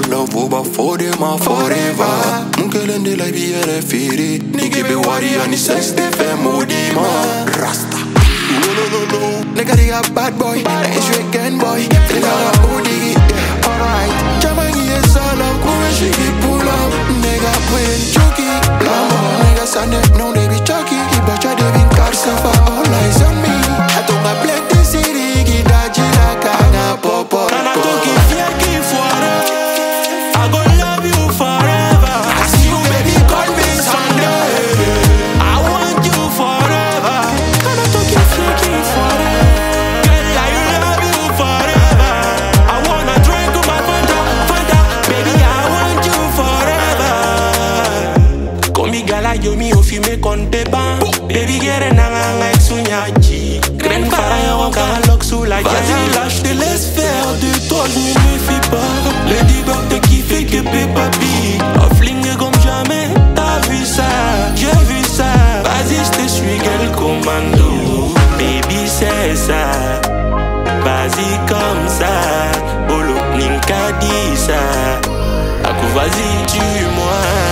love over for them and forever Munkelen de lai bi firi. fere Nige be wari ani sex de fe modima Rasta. No no no no. Nigga they a bad boy. That is you again. Mi gala yo mi ofi me konte ban Baby gere nan an ek sou nyaji Gren fara yo an la ya Vas-y lâche te laisse faire de toi je me fie pas Le dibor te kiffe que pe papi. Offling comme jamais t'as vu ça J'ai vu ça Vas-y je te suis quel commando Baby c'est ça Vas-y comme ça Bolo Ninka dit ça Akou vas-y tue-moi